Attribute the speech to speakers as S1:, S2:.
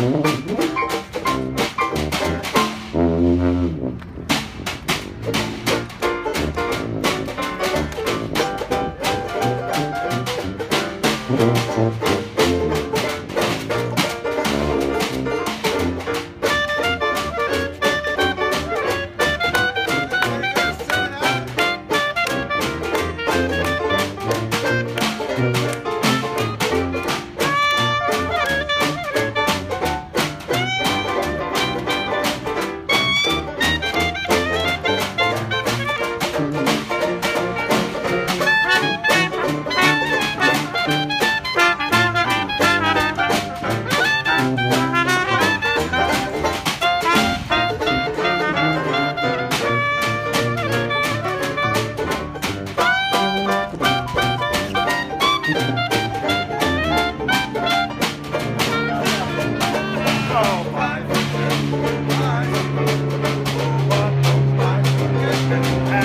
S1: Música